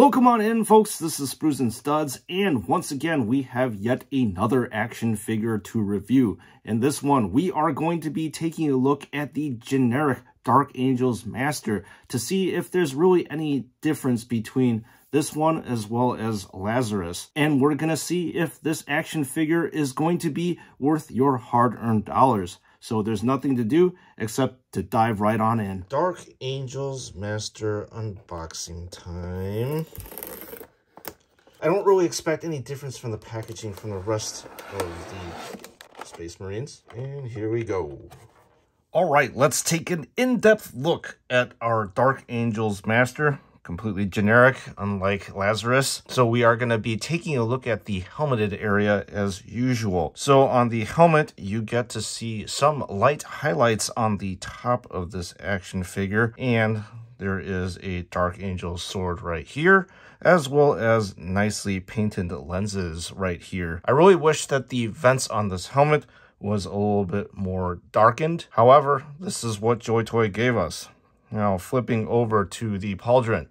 Welcome on in, folks. This is Sprues and Studs, and once again, we have yet another action figure to review. In this one, we are going to be taking a look at the generic Dark Angels Master to see if there's really any difference between this one as well as Lazarus. And we're going to see if this action figure is going to be worth your hard-earned dollars. So there's nothing to do except to dive right on in. Dark Angels Master unboxing time. I don't really expect any difference from the packaging from the rest of the Space Marines. And here we go. All right, let's take an in-depth look at our Dark Angels Master completely generic, unlike Lazarus. So we are going to be taking a look at the helmeted area as usual. So on the helmet, you get to see some light highlights on the top of this action figure. And there is a Dark Angel sword right here as well as nicely painted lenses right here. I really wish that the vents on this helmet was a little bit more darkened. However, this is what Joy Toy gave us. Now, flipping over to the pauldron,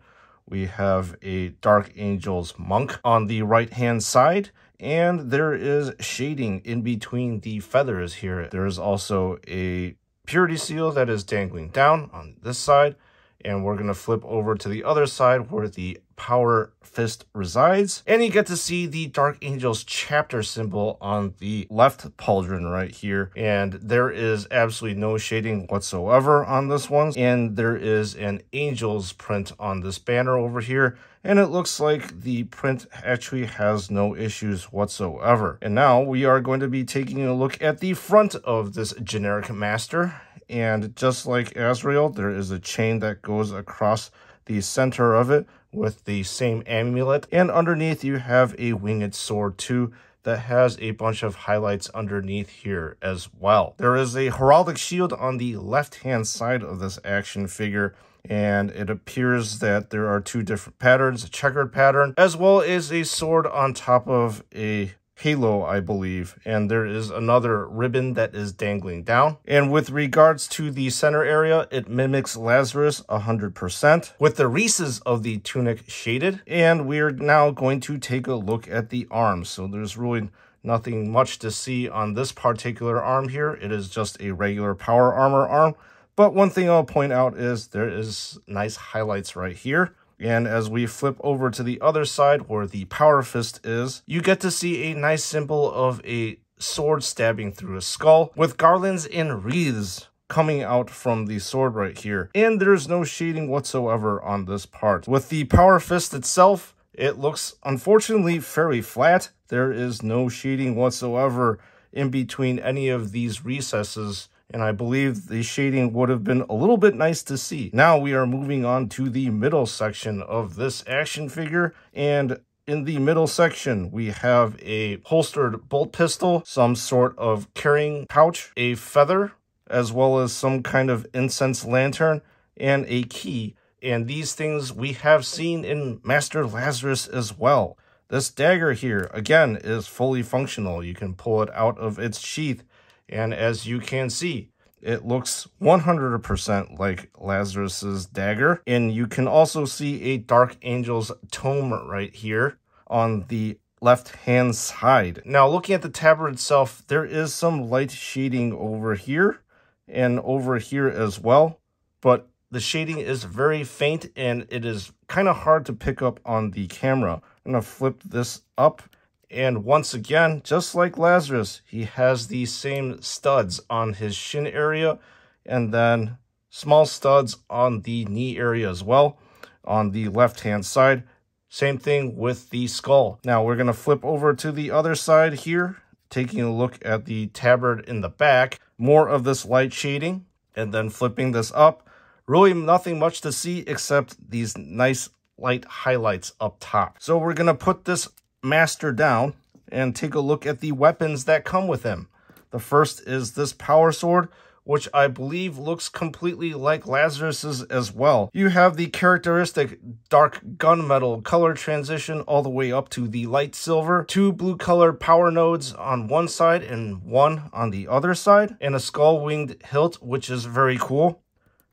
we have a Dark Angels monk on the right-hand side, and there is shading in between the feathers here. There is also a purity seal that is dangling down on this side, and we're going to flip over to the other side where the power fist resides. And you get to see the Dark Angels chapter symbol on the left pauldron right here. And there is absolutely no shading whatsoever on this one. And there is an Angels print on this banner over here. And it looks like the print actually has no issues whatsoever. And now we are going to be taking a look at the front of this generic master. And just like Azrael, there is a chain that goes across the center of it with the same amulet. And underneath you have a winged sword too that has a bunch of highlights underneath here as well. There is a heraldic shield on the left-hand side of this action figure and it appears that there are two different patterns, a checkered pattern, as well as a sword on top of a halo, I believe, and there is another ribbon that is dangling down. And with regards to the center area, it mimics Lazarus 100%, with the recesses of the tunic shaded. And we're now going to take a look at the arms. So there's really nothing much to see on this particular arm here. It is just a regular power armor arm. But one thing I'll point out is there is nice highlights right here. And as we flip over to the other side where the power fist is, you get to see a nice symbol of a sword stabbing through a skull with garlands and wreaths coming out from the sword right here. And there's no shading whatsoever on this part. With the power fist itself, it looks unfortunately fairly flat. There is no shading whatsoever in between any of these recesses and I believe the shading would have been a little bit nice to see. Now we are moving on to the middle section of this action figure, and in the middle section, we have a holstered bolt pistol, some sort of carrying pouch, a feather, as well as some kind of incense lantern, and a key. And these things we have seen in Master Lazarus as well. This dagger here, again, is fully functional. You can pull it out of its sheath and as you can see, it looks 100% like Lazarus's dagger. And you can also see a Dark Angel's tome right here on the left hand side. Now looking at the tabard itself, there is some light shading over here and over here as well. But the shading is very faint and it is kind of hard to pick up on the camera. I'm to flip this up and once again, just like Lazarus, he has these same studs on his shin area and then small studs on the knee area as well on the left-hand side. Same thing with the skull. Now we're going to flip over to the other side here, taking a look at the tabard in the back. More of this light shading and then flipping this up. Really nothing much to see except these nice light highlights up top. So we're going to put this master down and take a look at the weapons that come with him. The first is this power sword, which I believe looks completely like Lazarus's as well. You have the characteristic dark gunmetal color transition all the way up to the light silver, two blue color power nodes on one side and one on the other side, and a skull winged hilt, which is very cool.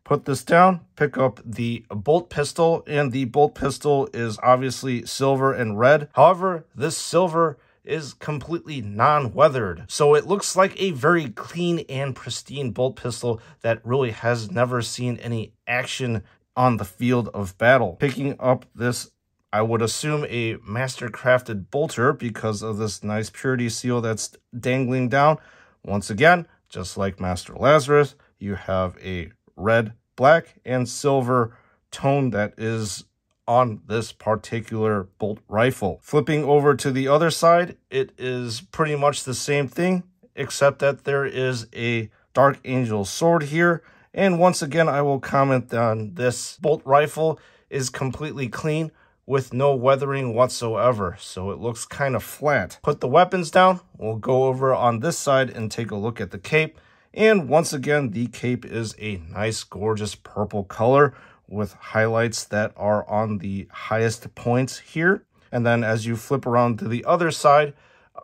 Put this down, pick up the bolt pistol, and the bolt pistol is obviously silver and red. However, this silver is completely non-weathered. So it looks like a very clean and pristine bolt pistol that really has never seen any action on the field of battle. Picking up this, I would assume a master-crafted bolter because of this nice purity seal that's dangling down. Once again, just like Master Lazarus, you have a red, black, and silver tone that is on this particular bolt rifle. Flipping over to the other side, it is pretty much the same thing, except that there is a Dark Angel sword here. And once again, I will comment on this bolt rifle is completely clean with no weathering whatsoever, so it looks kind of flat. Put the weapons down, we'll go over on this side and take a look at the cape. And once again, the cape is a nice, gorgeous purple color with highlights that are on the highest points here. And then as you flip around to the other side,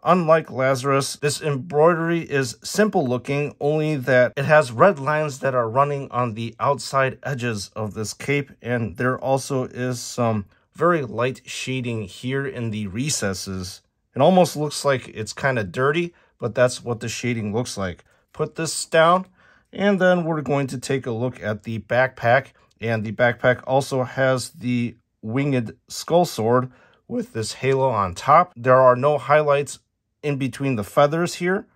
unlike Lazarus, this embroidery is simple looking, only that it has red lines that are running on the outside edges of this cape. And there also is some very light shading here in the recesses. It almost looks like it's kind of dirty, but that's what the shading looks like. Put this down, and then we're going to take a look at the backpack. And the backpack also has the winged skull sword with this halo on top. There are no highlights in between the feathers here.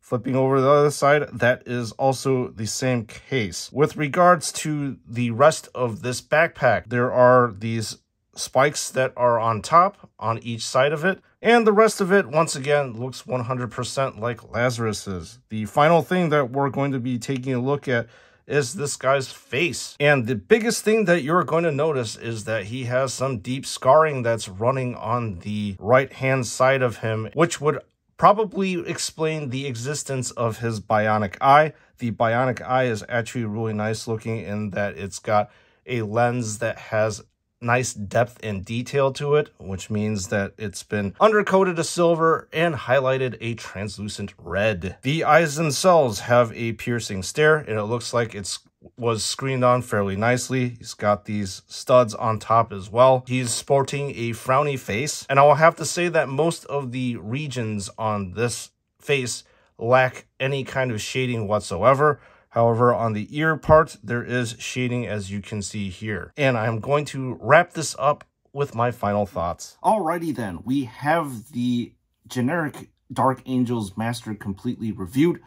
Flipping over the other side, that is also the same case. With regards to the rest of this backpack, there are these spikes that are on top on each side of it. And the rest of it, once again, looks 100% like Lazarus's. The final thing that we're going to be taking a look at is this guy's face. And the biggest thing that you're going to notice is that he has some deep scarring that's running on the right-hand side of him, which would probably explain the existence of his bionic eye. The bionic eye is actually really nice looking in that it's got a lens that has nice depth and detail to it, which means that it's been undercoated a silver and highlighted a translucent red. The eyes themselves have a piercing stare, and it looks like it's was screened on fairly nicely. He's got these studs on top as well. He's sporting a frowny face, and I will have to say that most of the regions on this face lack any kind of shading whatsoever. However, on the ear part, there is shading as you can see here. And I'm going to wrap this up with my final thoughts. Alrighty then, we have the generic Dark Angels Master completely reviewed.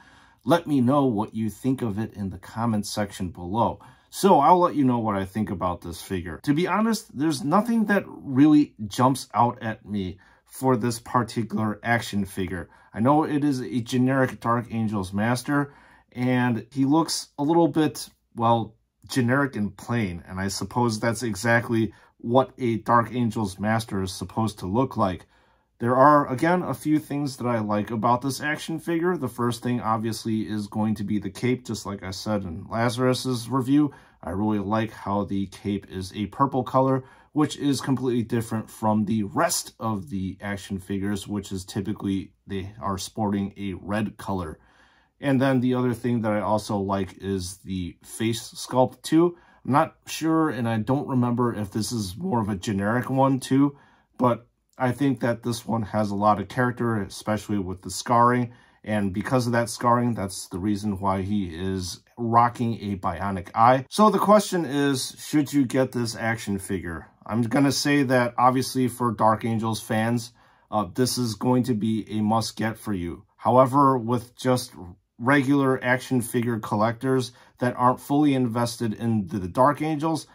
Let me know what you think of it in the comments section below. So I'll let you know what I think about this figure. To be honest, there's nothing that really jumps out at me for this particular action figure. I know it is a generic Dark Angels Master, and he looks a little bit, well, generic and plain, and I suppose that's exactly what a Dark Angel's Master is supposed to look like. There are, again, a few things that I like about this action figure. The first thing, obviously, is going to be the cape, just like I said in Lazarus's review. I really like how the cape is a purple color, which is completely different from the rest of the action figures, which is typically they are sporting a red color. And then the other thing that I also like is the face sculpt too. I'm not sure and I don't remember if this is more of a generic one too, but I think that this one has a lot of character, especially with the scarring. And because of that scarring, that's the reason why he is rocking a bionic eye. So the question is, should you get this action figure? I'm going to say that obviously for Dark Angels fans, uh, this is going to be a must get for you. However, with just regular action figure collectors that aren't fully invested in the Dark Angels,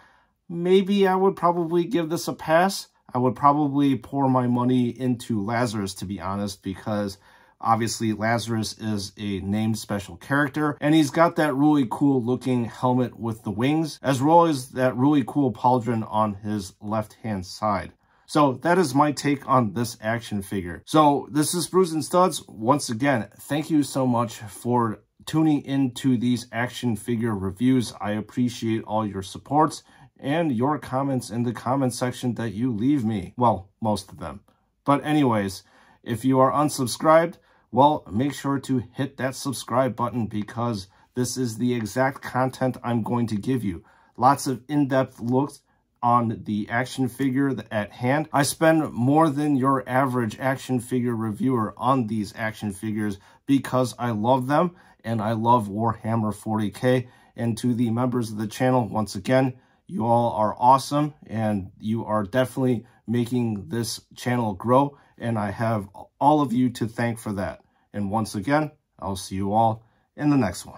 maybe I would probably give this a pass. I would probably pour my money into Lazarus, to be honest, because obviously Lazarus is a named special character, and he's got that really cool looking helmet with the wings, as well as that really cool pauldron on his left-hand side. So that is my take on this action figure. So this is Sprues and Studs. Once again, thank you so much for tuning into these action figure reviews. I appreciate all your supports and your comments in the comment section that you leave me. Well, most of them. But anyways, if you are unsubscribed, well, make sure to hit that subscribe button because this is the exact content I'm going to give you. Lots of in-depth looks on the action figure at hand. I spend more than your average action figure reviewer on these action figures because I love them and I love Warhammer 40k. And to the members of the channel, once again, you all are awesome and you are definitely making this channel grow. And I have all of you to thank for that. And once again, I'll see you all in the next one.